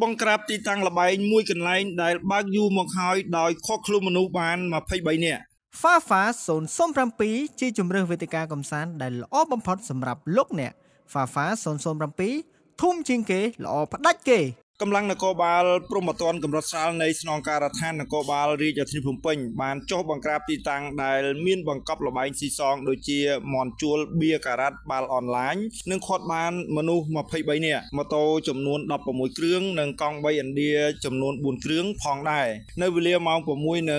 បង្ក្រាបទីតាំងលបែងមួយកន្លែងដែលបើកយូរមកហើយដោយខកខ្លួនមនុស្សបាន23នាក់ Fafa 007ជាជំរើសវេទិកាកំសាន្តដែលល្អបំផុតសម្រាប់លោកអ្នក Fafa 007ធំជាងគេល្អផ្ដាច់គេ កម្លាំងនគរបាលព្រំប្រទានកម្រិតស្រាលនៃស្នងការដ្ឋាននគរបាលរាជធានីភ្នំពេញបានចុះបង្ក្រាបទីតាំងដែលមានបង្កប់លបែងស៊ីសងដូចជាមន់ជួលបៀការ៉ាត់បាល់អនឡាញនិងខាត់បានមនុស្ស23នាក់ម៉ូតូចំនួន16គ្រឿងនិងកង់3ឥណ្ឌាចំនួន4គ្រឿងផងដែរនៅវេលាម៉ោង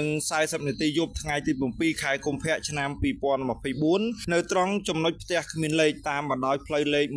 6:40នាទីយប់ថ្ងៃទី7ខែកុម្ភៈឆ្នាំ2024នៅត្រង់ចំណុចផ្ទះគ្មានលេខតាមបណ្ដោយផ្លូវលេខ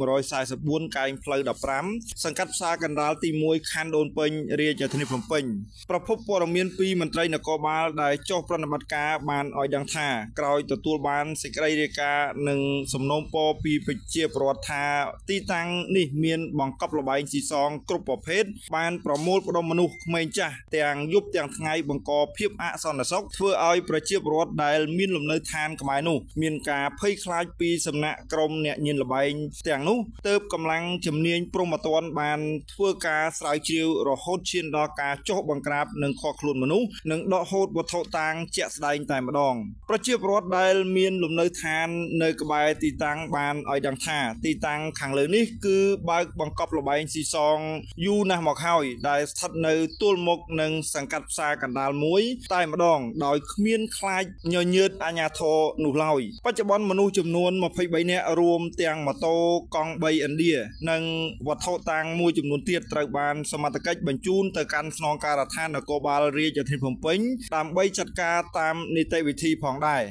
144កែងផ្លូវ15សង្កាត់ផ្សារកណ្ដាលទី1 1ខណ្ឌដូនពេញរាជធានីភ្នំពេញប្រភពព័ត៌មានពីមន្ត្រីនគរបាលដែលចុះប្រតិបត្តិការបានឲ្យដឹងថាក្រោយទទួលបានសេចក្តីរាយការណ៍និងសំណូមពរពីប្រជាពលរដ្ឋថាទីតាំងនេះមានបង្កប់លបែងស៊ីសងគ្រប់ប្រភេទបានប្រមូលផ្ដុំមនុស្សក្មេងចាស់ទាំងយប់ទាំងថ្ងៃបង្កភាពអសន្តិសុខធ្វើឲ្យប្រជាពលរដ្ឋដែលមានលំនៅឋានក្បែរនោះមានការភ័យខ្លាចពីសំណាក់ក្រុមអ្នកញៀនលបែងទាំងនោះទៅកម្លាំងជំនាញព្រំប្រទានបានធ្វើការស្រាវជ្រាវរហូតឈានដល់ការចុះបង្ក្រាបនិងខកខ្លួនមនុស្សនិងដកហូតវត្ថុតាងជាក់ស្ដែងតែម្ដងប្រជាពលរដ្ឋដែលមានលំនៅឋាននៅក្បែរទីតាំងបានឲ្យដឹងថាទីតាំងខាងលើនេះគឺបើកបង្កប់លបែងស៊ីសងយូរណាស់មកហើយដែលស្ថិតនៅទួលមុខនិងសង្កាត់ផ្សារកណ្ដាលមួយ តែម្ដងដោយគ្មានខ្លាចញញើតអាញាធរនោះឡើយបច្ចុប្បន្នមនុស្សចំនួន23នាក់រួមទាំងម៉ូតូកង់3ឥណ្ឌានិងវត្ថុតាងមួយចំនួនទៀតត្រូវបានសមត្ថកិច្ចបញ្ជូនទៅកាន់ស្នងការដ្ឋាននគរបាលរាជធានីភ្នំពេញដើម្បីចាត់ការតាមនីតិវិធីផងដែរ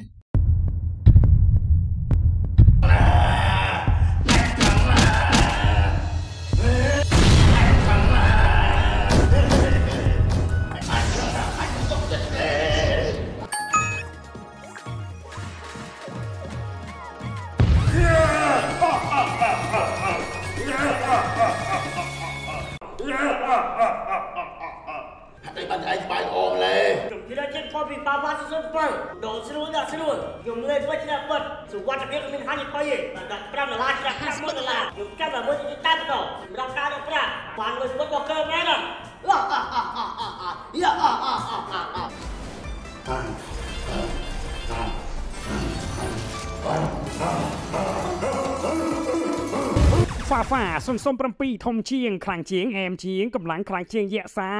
7ដងស្រួលដាក់ស្រួលខ្ញុំលេងបាច់ឆ្នាំបាត់សុវត្ថិភាពគ្មានហានិភ័យទេដាក់5ដុល្លារឆ្នាំ5ដុល្លារខ្ញុំចាំតែមួយទៅតាមទៅសម្រាប់ការដកប្រាក់បានលុយពុតក៏កើមែនណាយ៉ាហ្វាហ្វា007ធំជាងខ្លាំងជាងអែមជាងកម្លាំងខ្លាំងជាងយក្សា